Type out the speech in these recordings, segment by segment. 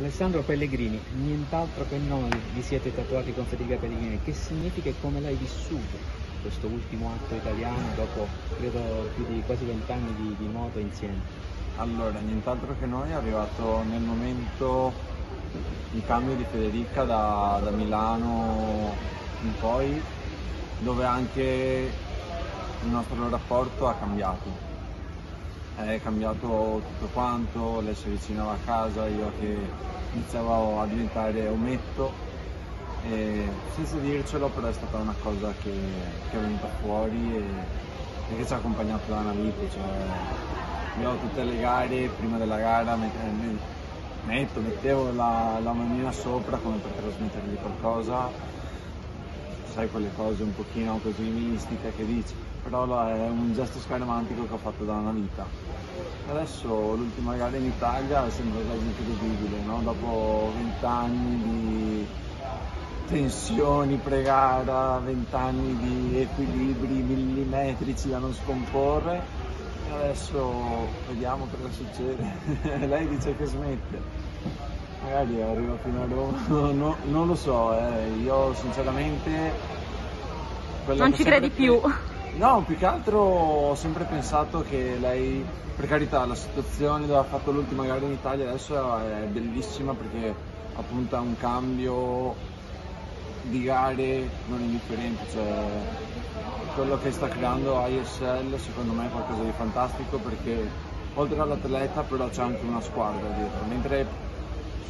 Alessandro Pellegrini, nient'altro che noi vi siete tatuati con Federica Pellegrini, che significa e come l'hai vissuto questo ultimo atto italiano dopo credo più di quasi vent'anni di, di moto insieme? Allora, nient'altro che noi è arrivato nel momento il cambio di Federica da, da Milano in poi, dove anche il nostro rapporto ha cambiato è cambiato tutto quanto, lei si avvicinava a casa, io che iniziavo a diventare ometto. E senza dircelo però è stata una cosa che, che è venuta fuori e, e, che ci ha accompagnato da una vita, cioè, io tutte le gare, prima della gara metto, mettevo la, la manina sopra come per trasmettergli qualcosa, sai quelle cose un pochino così mistiche che dici, però è un gesto scaramantico che ho fatto da una vita. Adesso l'ultima gara in Italia sembra quasi incredibile, no? dopo vent'anni di tensioni pre-gara, vent'anni di equilibri millimetrici da non scomporre, adesso vediamo cosa succede. Lei dice che smette magari arriva fino a Roma, no, non lo so, eh. io sinceramente... Non ci credi più? No, più che altro ho sempre pensato che lei, per carità, la situazione dove ha fatto l'ultima gara in Italia adesso è bellissima perché appunto ha un cambio di gare non indifferente, cioè quello che sta creando ISL secondo me è qualcosa di fantastico perché oltre all'atleta però c'è anche una squadra dietro, mentre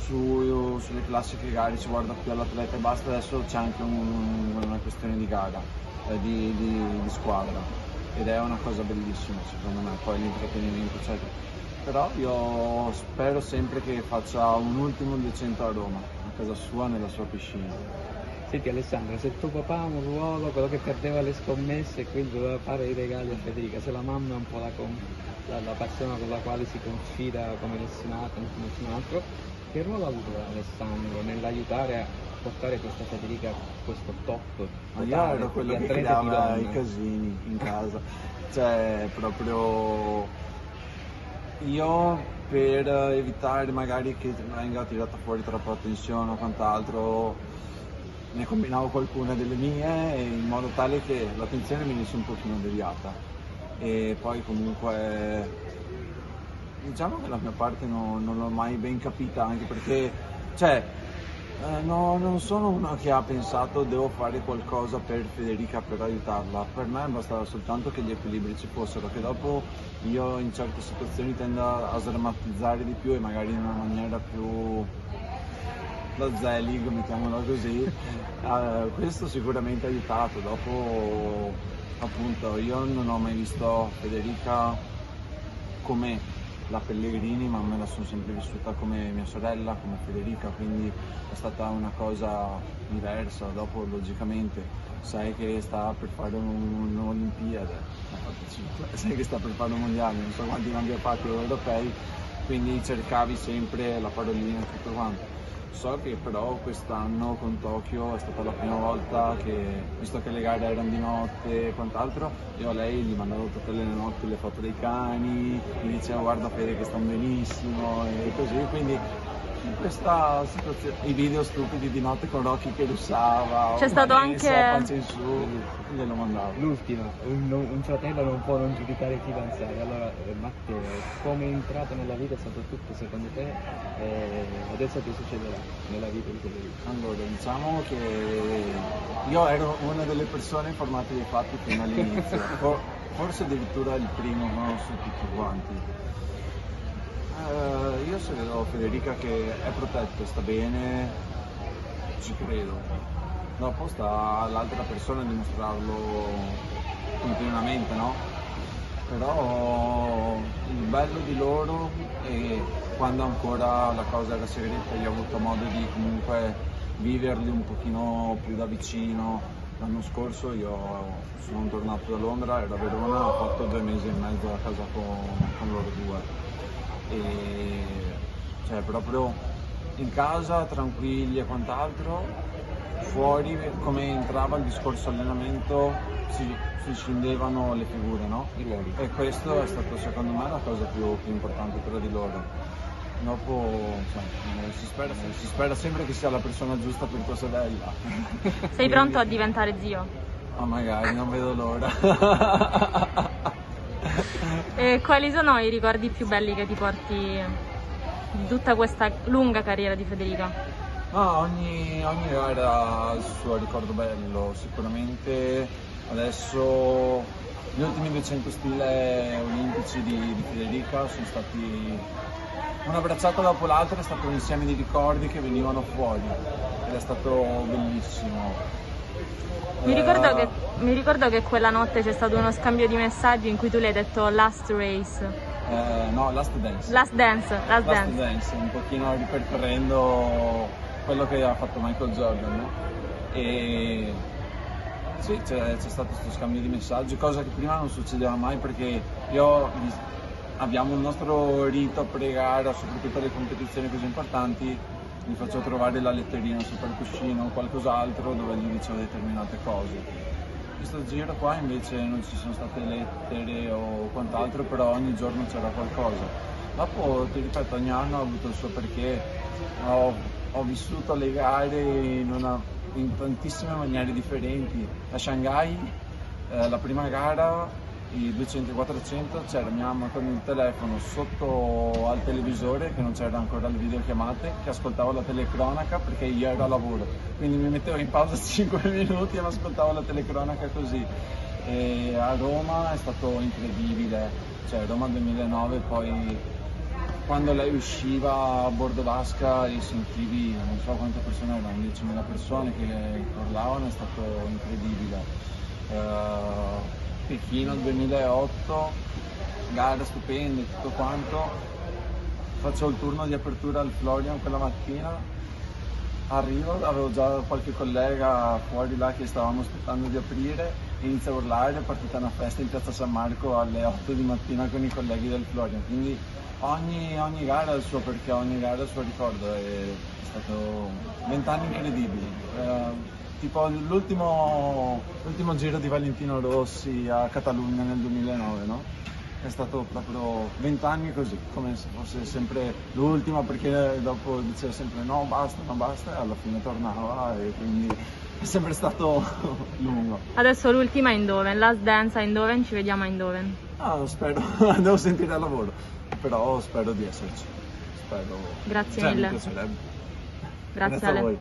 su, sulle classiche gare si guarda più all'atleta e basta, adesso c'è anche un, una questione di gara, eh, di, di, di, squadra ed è una cosa bellissima secondo me, poi l'intrattenimento eccetera. Però io spero sempre che faccia un ultimo 200 a Roma, a casa sua, nella sua piscina. Senti Alessandra, se tuo papà ha un ruolo, quello che perdeva le scommesse e quindi doveva fare i regali a Federica, se la mamma è un po' la, la, la persona con la quale si confida come nessun altro, nessun altro che ruolo ha avuto Alessandro nell'aiutare a portare questa Federica a questo top? Ma io ero quello che creava i casini in casa, cioè proprio io per evitare magari che venga tirata fuori troppa tensione o quant'altro ne combinavo qualcuna delle mie in modo tale che l'attenzione venisse un pochino deviata. E poi comunque diciamo che la mia parte no, non l'ho mai ben capita, anche perché, cioè, eh, no, non sono uno che ha pensato devo fare qualcosa per Federica per aiutarla, per me bastava soltanto che gli equilibri ci fossero, che dopo io in certe situazioni tendo a sdrammatizzare di più e magari in una maniera più da Zelig, mettiamola così, eh, questo sicuramente ha aiutato, dopo appunto io non ho mai visto Federica come la Pellegrini, ma me la sono sempre vissuta come mia sorella, come Federica, quindi è stata una cosa diversa. Dopo, logicamente, sai che sta per fare un'Olimpiade, sai che sta per fare un mondiale, non so quanti ne abbia fatti europei, quindi cercavi sempre la parolina e tutto quanto So che però quest'anno con Tokyo è stata la prima volta che, visto che le gare erano di notte e quant'altro, io a lei gli mandavo tutte le notti le foto dei cani, mi diceva guarda Fede che stanno benissimo e così, quindi in questa situazione. I video stupidi di notte con Rocky che russava c'è stato anche pancia in su glielo mandavo l'ultima un, un, fratello non può non giudicare i fidanzati allora eh, Matteo come è entrato nella vita è stato tutto secondo te e adesso che succederà nella vita di Federico allora diciamo che io ero una delle persone informate dei fatti fino all'inizio. Forse addirittura il primo non su tutti quanti Uh, io se vedo Federica che è protetta, sta bene, ci credo. Dopo sta all'altra persona a dimostrarlo continuamente, no? Però il bello di loro è quando ancora la cosa era segreta, io ho avuto modo di comunque viverli un pochino più da vicino. L'anno scorso io sono tornato da Londra, ero a Verona, ho fatto due mesi e mezzo a casa con, con loro due e cioè proprio in casa tranquilli e quant'altro fuori come entrava il discorso allenamento si, si scendevano le figure no? e questo è stato secondo me la cosa più, più importante quella di loro dopo cioè, si, spera, si, spera, sempre che sia la persona giusta per tua sorella. Sei pronto a diventare zio? Ah, magari, non vedo l'ora. e quali sono i ricordi più belli che ti porti di tutta questa lunga carriera di Federica? No, ogni, ogni gara ha il suo ricordo bello, sicuramente adesso gli ultimi 200 stile olimpici di, di Federica sono stati una bracciata dopo l'altra, è stato un insieme di ricordi che venivano fuori ed è stato bellissimo. Mi ricordo, che, mi ricordo che quella notte c'è stato uno scambio di messaggi in cui tu le hai detto last race. Uh, no, last dance. Last dance, last, last dance. dance. un pochino ripercorrendo quello che ha fatto Michael Jordan. No? E sì, c'è, c'è, stato questo scambio di messaggi, cosa che prima non succedeva mai perché io abbiamo il nostro rito a pregare, soprattutto alle competizioni così importanti, gli faccio trovare la letterina sopra il cuscino o qualcos'altro dove gli dicevo determinate cose. Questo giro qua invece non ci sono state lettere o quant'altro, però ogni giorno c'era qualcosa. Dopo, ti ripeto, ogni anno ha avuto il suo perché. Ho ho vissuto le gare in, una, in tantissime maniere differenti. A Shanghai, eh, la prima gara, i 200-400, c'era mia mamma con il telefono sotto al televisore, che non c'era ancora le videochiamate, che ascoltavo la telecronaca perché io ero a lavoro. Quindi mi mettevo in pausa 5 minuti e ascoltavo la telecronaca così. E a Roma è stato incredibile, cioè Roma 2009 poi quando lei usciva a bordo vasca e sentivi, non so quante persone erano, 10.000 persone che parlavano, è stato incredibile. Uh, Pechino 2008, gara stupende, tutto quanto. Faccio il turno di apertura al Florian quella mattina, arrivo, avevo già qualche collega fuori là che stavamo aspettando di aprire, inizia a urlare, è partita una festa in piazza San Marco alle 8 di mattina con i colleghi del Florian, quindi ogni, ogni gara ha il suo perché, ogni gara ha il suo ricordo, è stato vent'anni incredibili. Eh, tipo l'ultimo, l'ultimo giro di Valentino Rossi a Catalogna nel 2009, no? È stato proprio vent'anni così, come se fosse sempre l'ultima perché dopo diceva sempre no basta, no basta e alla fine tornava e quindi è sempre stato lungo. Adesso l'ultima è Eindhoven, Last Dance a Eindhoven, ci vediamo a Eindhoven. Ah, spero, devo sentire al lavoro però spero di esserci. Spero. Grazie cioè, mille. Mi. Grazie, Grazie a voi.